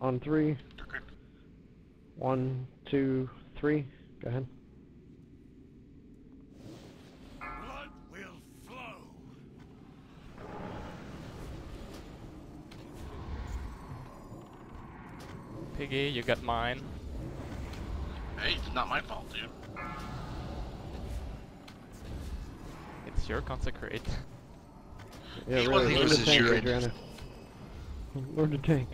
On three. One, two, three. Go ahead. Blood will flow. Piggy, you got mine. Hey, it's not my fault, dude. It's your consecrate. Yeah, He really. wasn't Learn to using tank, Adriana. Learn to tank.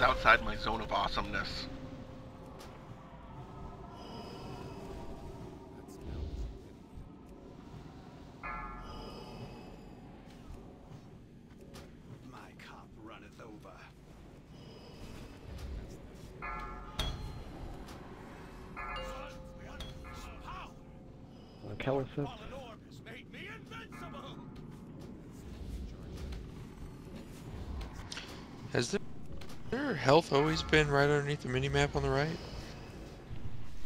Was outside my zone of awesomeness. My cup runneth over. Blood will power. Keller says. Fallen orb has made me invincible. Has there, their health always been right underneath the mini map on the right?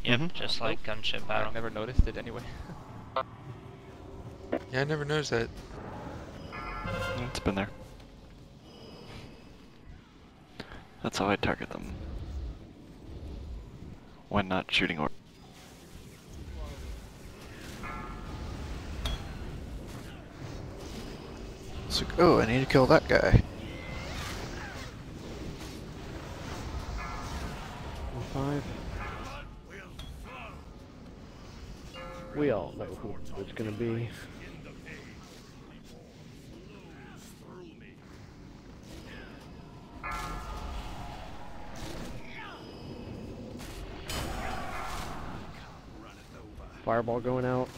Yep, mm-hmm. just like gunship I never noticed it anyway. Yeah, I never noticed that. It's been there. That's how I target them. When not shooting or So, oh, I need to kill that guy. Five. Blood will flow. We all know who it's gonna be. In the pain. Flows through me. Runneth over. Fireball going out.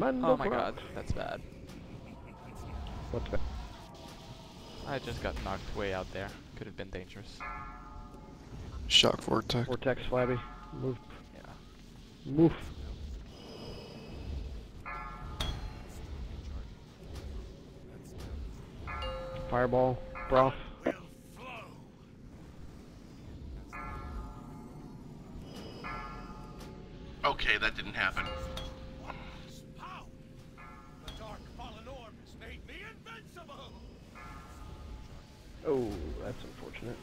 Oh my god, that's bad. What's that? I just got knocked way out there. Could have been dangerous. Shock vortex. Vortex flabby. Move. Yeah. Move. Fireball. Broth. Okay, that didn't happen. Power. The dark fallen orb has made me invincible. Oh, that's unfortunate.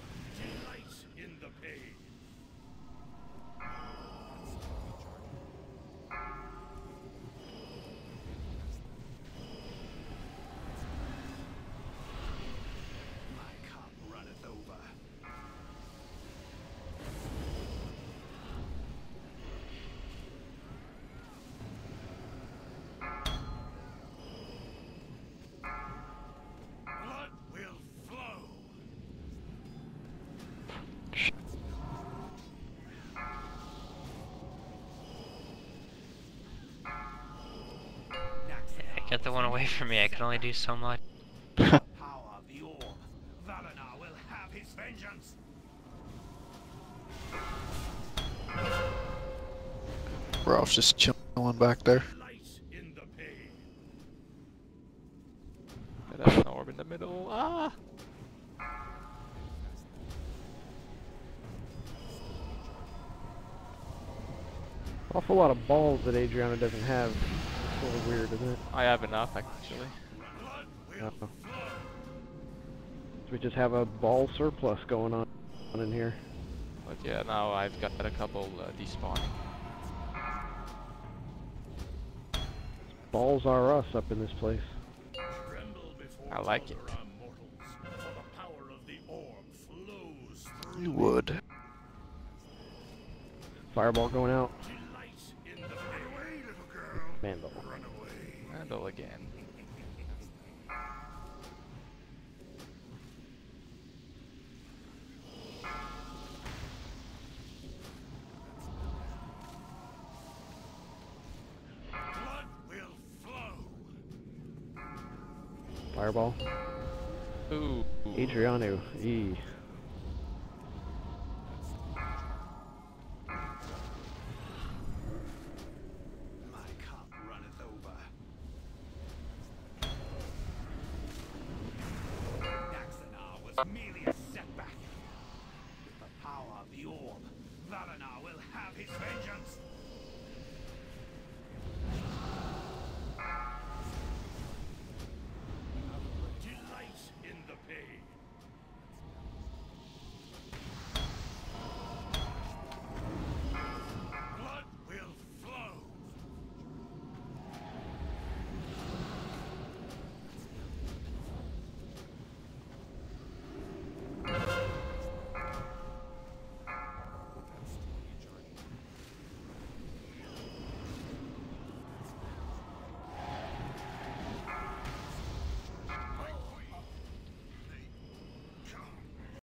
The one away from me. I can only do so much. Power of the orb. Valanar will have his vengeance. Ralph's just chilling back there. Light in the pain. There's an orb in the middle. Ah! Awful lot of balls that Adriana doesn't have. It's a little weird, isn't it? I have enough actually. Blood will Uh, flow. we just have a ball surplus going on in here. But yeah, now I've got a couple uh, despawning. Balls are us up in this place. I like it. other mortals, for the power of the orb flows through You would. Fireball going out. Mandel. Run away. Handle again. Blood will flow. Fireball. Ooh. Adriano. E. merely a setback. With the power of the orb, Valanar will have his vengeance!